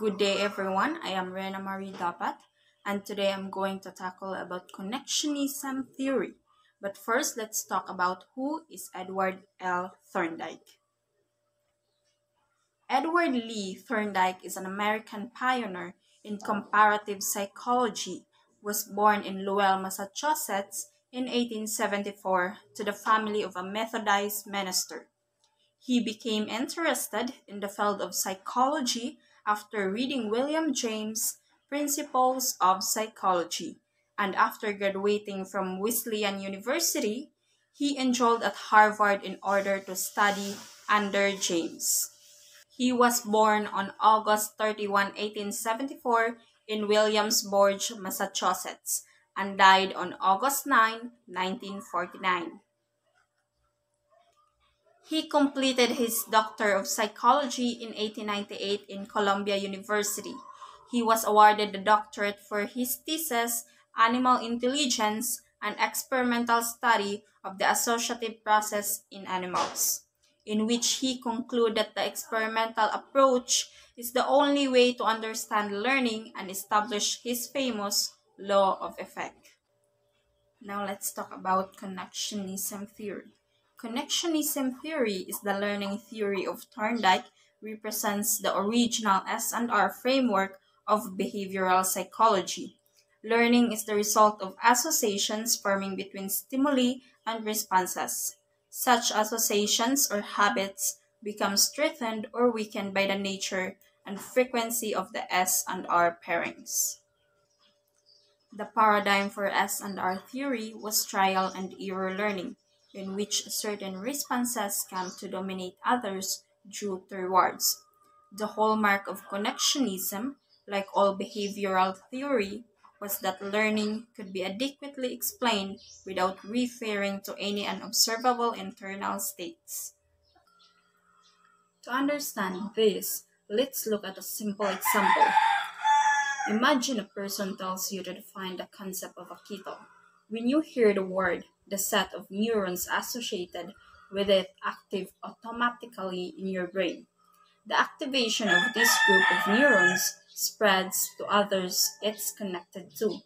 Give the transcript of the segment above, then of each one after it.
Good day everyone, I am Reyna Marie Dapat and today I'm going to tackle about connectionism theory. But first, let's talk about who is Edward L. Thorndike. Edward Lee Thorndike is an American pioneer in comparative psychology, was born in Lowell, Massachusetts in 1874 to the family of a Methodist minister. He became interested in the field of psychology after reading William James' Principles of Psychology, and after graduating from Wesleyan University, he enrolled at Harvard in order to study under James. He was born on August 31, 1874 in Williamsburg, Massachusetts, and died on August 9, 1949. He completed his Doctor of Psychology in 1898 in Columbia University. He was awarded the doctorate for his thesis, Animal Intelligence, an experimental study of the associative process in animals, in which he concluded that the experimental approach is the only way to understand learning and establish his famous law of effect. Now let's talk about connectionism theory. Connectionism theory is the learning theory of Thorndike, represents the original S&R framework of behavioral psychology. Learning is the result of associations forming between stimuli and responses. Such associations or habits become strengthened or weakened by the nature and frequency of the S and R pairings. The paradigm for S and R theory was trial and error learning in which certain responses come to dominate others due to rewards. The hallmark of connectionism, like all behavioral theory, was that learning could be adequately explained without referring to any unobservable internal states. To understand this, let's look at a simple example. Imagine a person tells you to define the concept of a kettle. When you hear the word, the set of neurons associated with it active automatically in your brain. The activation of this group of neurons spreads to others it's connected to.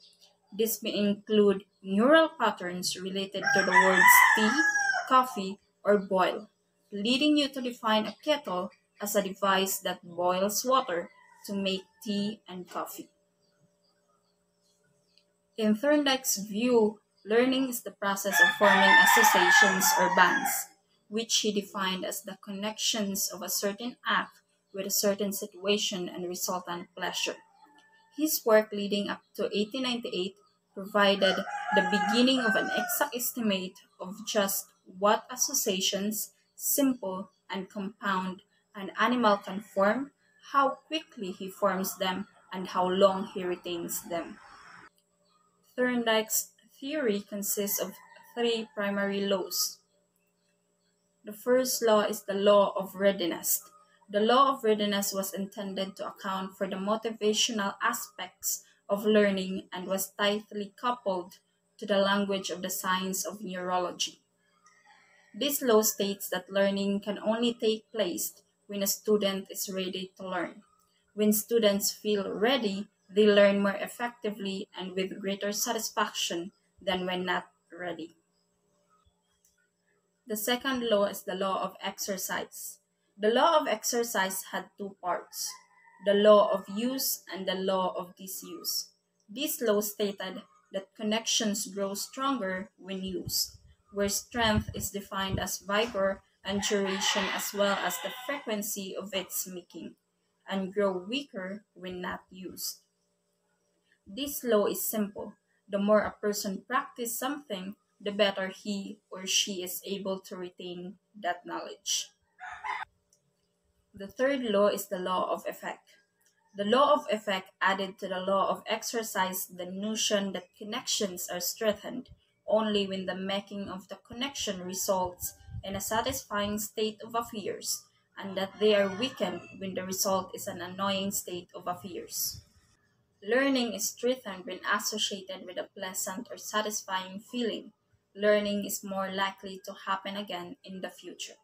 This may include neural patterns related to the words tea, coffee, or boil, leading you to define a kettle as a device that boils water to make tea and coffee. In Thorndike's view, Learning is the process of forming associations or bonds, which he defined as the connections of a certain act with a certain situation and resultant pleasure. His work leading up to 1898 provided the beginning of an exact estimate of just what associations, simple and compound, an animal can form, how quickly he forms them, and how long he retains them. Thorndike's theory consists of three primary laws. The first law is the law of readiness. The law of readiness was intended to account for the motivational aspects of learning and was tightly coupled to the language of the science of neurology. This law states that learning can only take place when a student is ready to learn. When students feel ready, they learn more effectively and with greater satisfaction than when not ready. The second law is the law of exercise. The law of exercise had two parts, the law of use and the law of disuse. This law stated that connections grow stronger when used, where strength is defined as vigor and duration as well as the frequency of its making, and grow weaker when not used. This law is simple the more a person practices something, the better he or she is able to retain that knowledge. The third law is the law of effect. The law of effect added to the law of exercise the notion that connections are strengthened only when the making of the connection results in a satisfying state of affairs, and that they are weakened when the result is an annoying state of affairs. Learning is strengthened when associated with a pleasant or satisfying feeling. Learning is more likely to happen again in the future.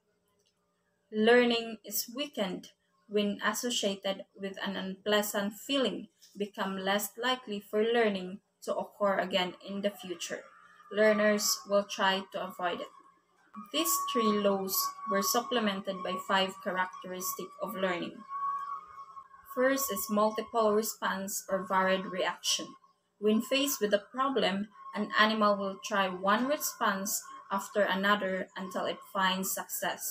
Learning is weakened when associated with an unpleasant feeling, become less likely for learning to occur again in the future. Learners will try to avoid it. These three laws were supplemented by five characteristics of learning. First is multiple response or varied reaction. When faced with a problem, an animal will try one response after another until it finds success.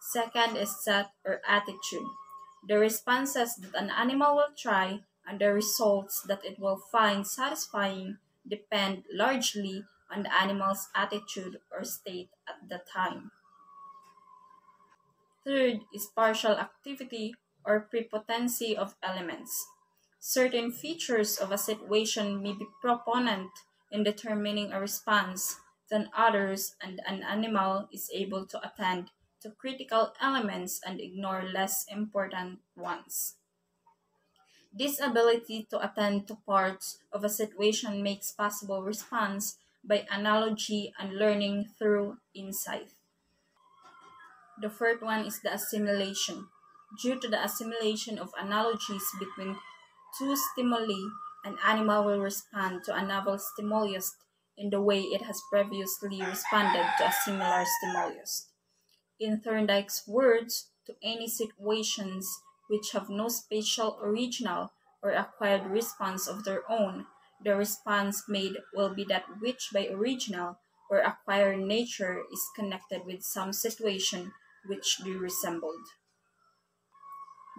Second is set or attitude. The responses that an animal will try and the results that it will find satisfying depend largely on the animal's attitude or state at the time. Third is partial activity or prepotency of elements. Certain features of a situation may be prepotent in determining a response than others, and an animal is able to attend to critical elements and ignore less important ones. This ability to attend to parts of a situation makes possible response by analogy and learning through insight. The third one is the assimilation. Due to the assimilation of analogies between two stimuli, an animal will respond to a novel stimulus in the way it has previously responded to a similar stimulus. In Thorndike's words, to any situations which have no spatial original or acquired response of their own, the response made will be that which by original or acquired nature is connected with some situation which they resembled.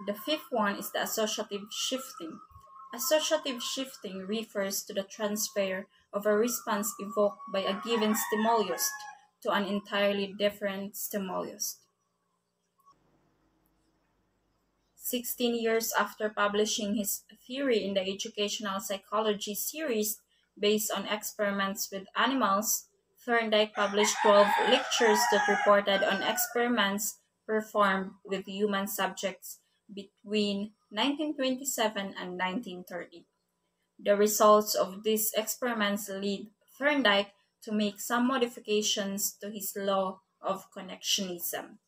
The fifth one is the associative shifting. Associative shifting refers to the transfer of a response evoked by a given stimulus to an entirely different stimulus. 16 years after publishing his theory in the Educational Psychology series based on experiments with animals, Thorndike published 12 lectures that reported on experiments performed with human subjects between 1927 and 1930. The results of these experiments lead Thorndike to make some modifications to his law of connectionism.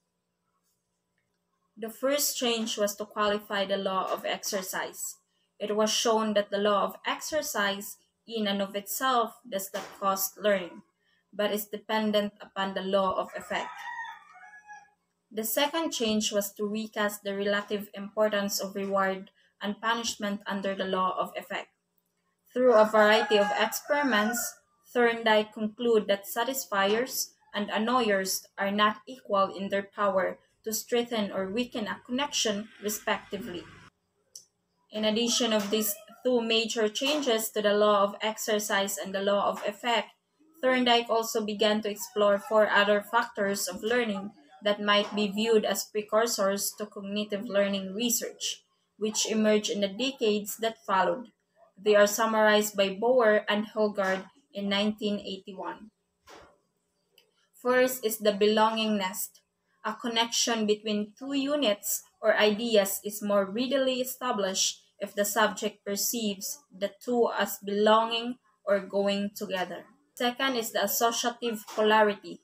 The first change was to qualify the law of exercise. It was shown that the law of exercise in and of itself does not cause learning, but is dependent upon the law of effect. The second change was to recast the relative importance of reward and punishment under the law of effect. Through a variety of experiments, Thorndike concluded that satisfiers and annoyers are not equal in their power to strengthen or weaken a connection, respectively. In addition of these two major changes to the law of exercise and the law of effect, Thorndike also began to explore four other factors of learning that might be viewed as precursors to cognitive learning research, which emerged in the decades that followed. They are summarized by Bower and Hilgard in 1981. First is the belongingness. A connection between two units or ideas is more readily established if the subject perceives the two as belonging or going together. Second is the associative polarity.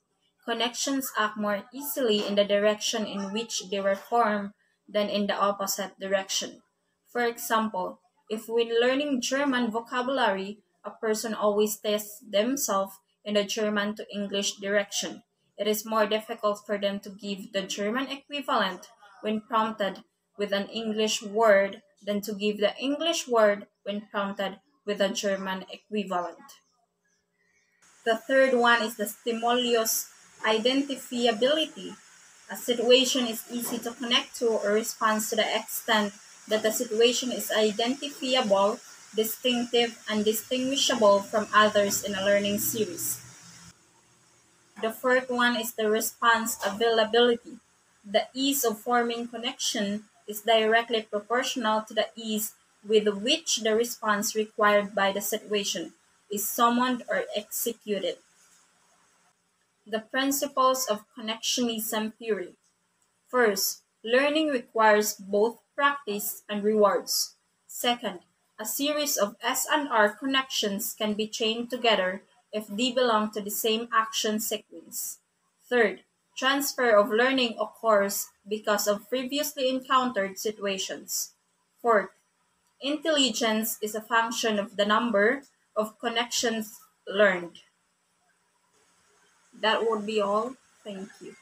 Connections act more easily in the direction in which they were formed than in the opposite direction. For example, if when learning German vocabulary, a person always tests themselves in the German to English direction, it is more difficult for them to give the German equivalent when prompted with an English word than to give the English word when prompted with a German equivalent. The third one is the stimulus Identifiability. A situation is easy to connect to or respond to the extent that the situation is identifiable, distinctive, and distinguishable from others in a learning series. The fourth one is the response availability. The ease of forming connection is directly proportional to the ease with which the response required by the situation is summoned or executed the principles of connectionism theory. First, learning requires both practice and rewards. Second, a series of S and R connections can be chained together if they belong to the same action sequence. Third, Transfer of learning occurs because of previously encountered situations. Fourth, intelligence is a function of the number of connections learned. That would be all. Thank you.